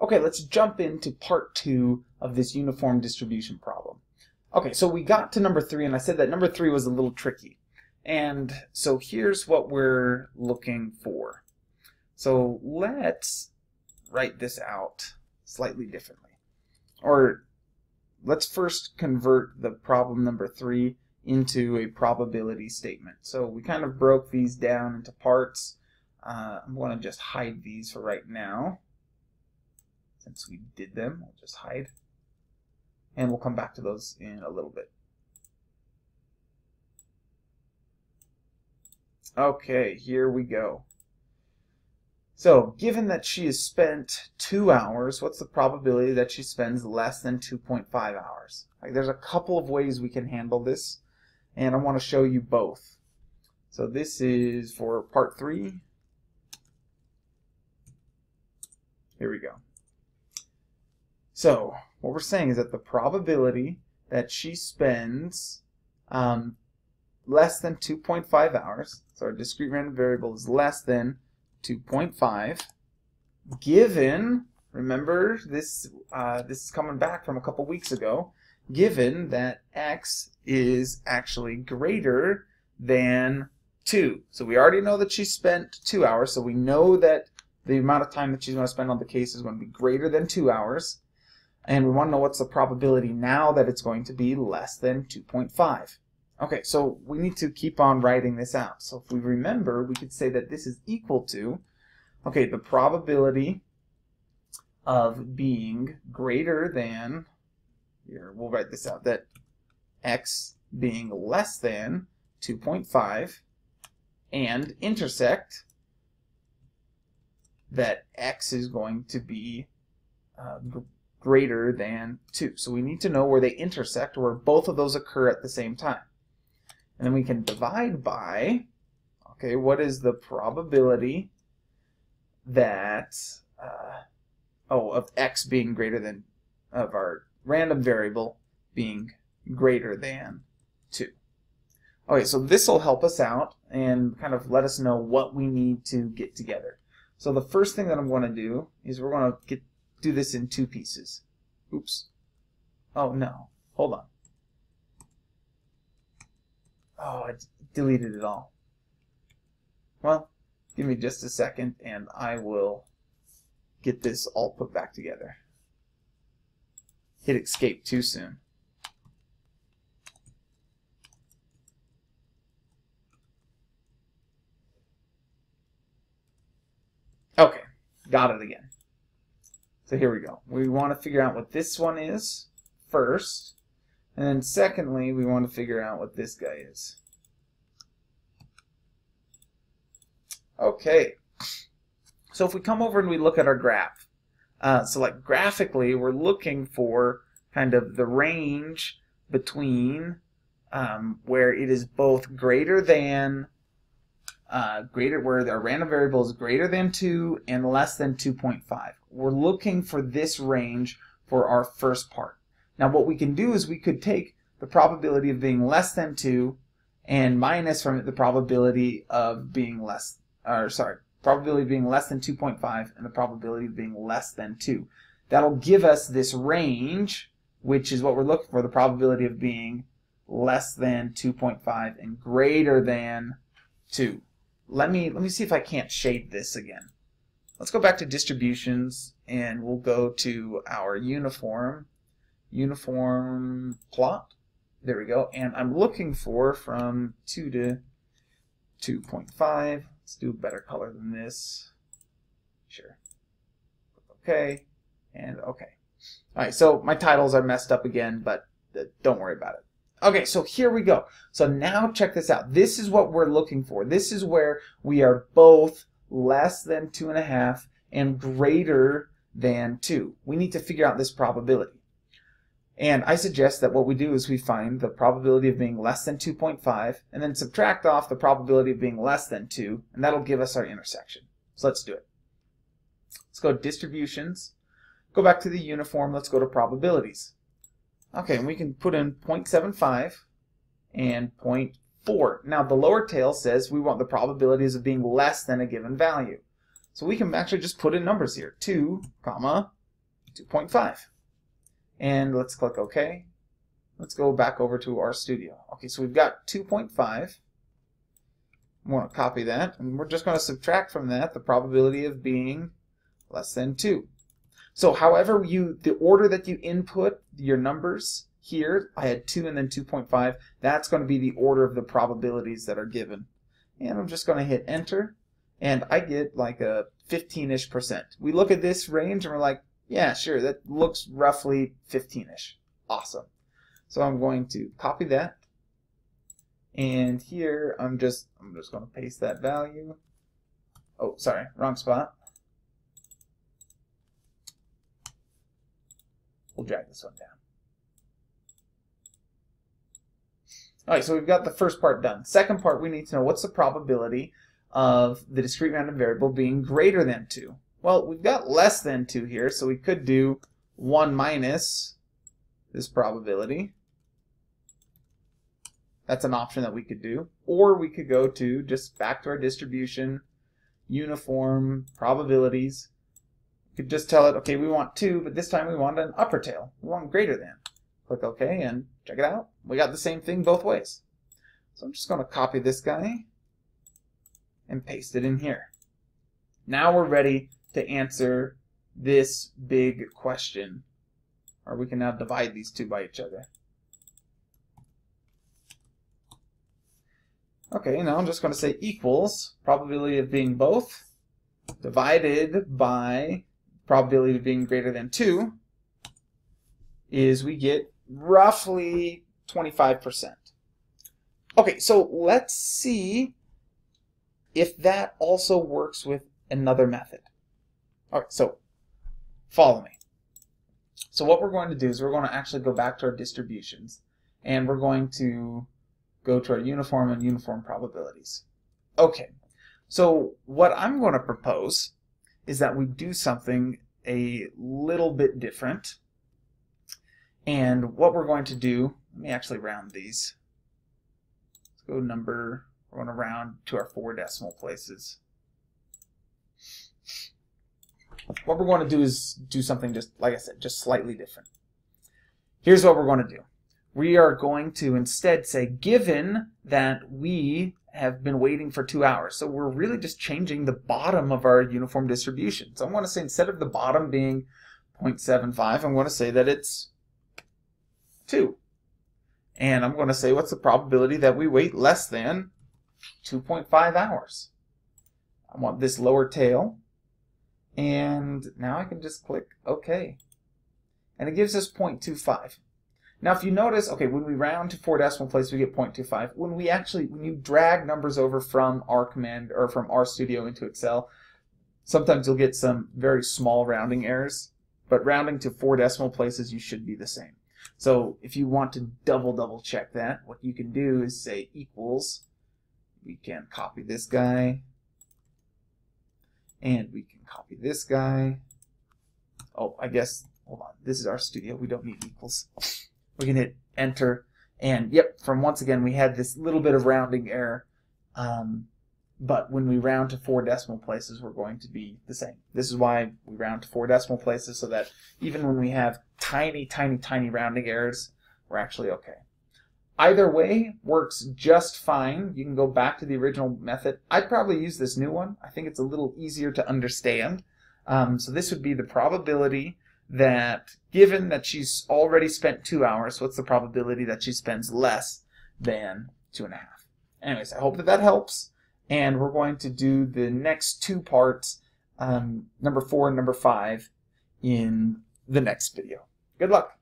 Okay, let's jump into part two of this uniform distribution problem. Okay, so we got to number three, and I said that number three was a little tricky. And so here's what we're looking for. So let's write this out slightly differently. Or let's first convert the problem number three into a probability statement. So we kind of broke these down into parts. Uh, I'm going to just hide these for right now. Since we did them, I'll just hide. And we'll come back to those in a little bit. Okay, here we go. So, given that she has spent two hours, what's the probability that she spends less than 2.5 hours? Like, there's a couple of ways we can handle this, and I want to show you both. So this is for part three. Here we go. So, what we're saying is that the probability that she spends um, less than 2.5 hours, so our discrete random variable is less than 2.5, given, remember this, uh, this is coming back from a couple weeks ago, given that x is actually greater than 2. So we already know that she spent 2 hours, so we know that the amount of time that she's going to spend on the case is going to be greater than 2 hours. And we want to know what's the probability now that it's going to be less than 2.5. Okay, so we need to keep on writing this out. So if we remember, we could say that this is equal to, okay, the probability of being greater than, here, we'll write this out, that x being less than 2.5 and intersect that x is going to be uh, greater than 2. So we need to know where they intersect, where both of those occur at the same time. And then we can divide by, okay, what is the probability that, uh, oh, of x being greater than, of our random variable being greater than 2. Okay, so this will help us out and kind of let us know what we need to get together. So the first thing that I'm going to do is we're going to get do this in two pieces. Oops. Oh no. Hold on. Oh, I deleted it all. Well, give me just a second and I will get this all put back together. Hit escape too soon. Okay, got it again. So here we go. We want to figure out what this one is first. And then secondly, we want to figure out what this guy is. Okay. So if we come over and we look at our graph, uh, so like graphically, we're looking for kind of the range between um, where it is both greater than uh, greater where our random variable is greater than 2 and less than 2.5. We're looking for this range for our first part. Now what we can do is we could take the probability of being less than 2 and minus from it the probability of being less, or sorry, probability of being less than 2.5 and the probability of being less than 2. That'll give us this range, which is what we're looking for, the probability of being less than 2.5 and greater than 2. Let me, let me see if I can't shade this again. Let's go back to distributions and we'll go to our uniform uniform plot. There we go. And I'm looking for from 2 to 2.5. Let's do a better color than this. Sure. Okay. And okay. Alright, so my titles are messed up again, but uh, don't worry about it. Okay, so here we go. So now check this out. This is what we're looking for. This is where we are both less than 2.5 and greater than 2. We need to figure out this probability. And I suggest that what we do is we find the probability of being less than 2.5 and then subtract off the probability of being less than 2 and that'll give us our intersection. So let's do it. Let's go distributions. Go back to the uniform. Let's go to probabilities. Okay, and we can put in 0.75 and 0.4. Now the lower tail says we want the probabilities of being less than a given value. So we can actually just put in numbers here. 2, comma, 2.5. And let's click OK. Let's go back over to RStudio. Okay, so we've got 2.5. We want to copy that, and we're just going to subtract from that the probability of being less than 2. So however you, the order that you input your numbers here, I had 2 and then 2.5, that's going to be the order of the probabilities that are given. And I'm just going to hit enter, and I get like a 15-ish percent. We look at this range and we're like, yeah, sure, that looks roughly 15-ish. Awesome. So I'm going to copy that. And here I'm just I'm just going to paste that value. Oh, sorry, wrong spot. We'll drag this one down. Alright, so we've got the first part done. Second part, we need to know what's the probability of the discrete random variable being greater than 2. Well, we've got less than 2 here, so we could do 1 minus this probability. That's an option that we could do. Or we could go to just back to our distribution, uniform, probabilities. Could just tell it, okay, we want 2, but this time we want an upper tail. We want greater than. Click OK and check it out. We got the same thing both ways. So I'm just going to copy this guy and paste it in here. Now we're ready to answer this big question. Or we can now divide these two by each other. Okay, now I'm just going to say equals probability of being both divided by probability of being greater than 2 is we get roughly 25%. Okay, so let's see if that also works with another method. All right, so follow me. So what we're going to do is we're going to actually go back to our distributions and we're going to go to our uniform and uniform probabilities. Okay, so what I'm going to propose is that we do something a little bit different. And what we're going to do, let me actually round these. Let's go number, we're going to round to our four decimal places. What we're going to do is do something just, like I said, just slightly different. Here's what we're going to do we are going to instead say, given that we have been waiting for two hours. So we're really just changing the bottom of our uniform distribution. So I'm going to say instead of the bottom being 0.75, I'm going to say that it's 2. And I'm going to say what's the probability that we wait less than 2.5 hours. I want this lower tail. And now I can just click OK. And it gives us 0.25. Now, if you notice, okay, when we round to four decimal places, we get 0.25. When we actually, when you drag numbers over from R command or from RStudio into Excel, sometimes you'll get some very small rounding errors, but rounding to four decimal places, you should be the same. So if you want to double, double check that, what you can do is say equals, we can copy this guy, and we can copy this guy. Oh, I guess, hold on, this is RStudio, we don't need equals we can hit enter. And yep from once again we had this little bit of rounding error. Um, but when we round to four decimal places we're going to be the same. This is why we round to four decimal places so that even when we have tiny tiny tiny rounding errors we're actually okay. Either way works just fine. You can go back to the original method. I'd probably use this new one. I think it's a little easier to understand. Um, so this would be the probability that given that she's already spent two hours, what's the probability that she spends less than two and a half? Anyways, I hope that that helps. And we're going to do the next two parts, um, number four and number five, in the next video. Good luck.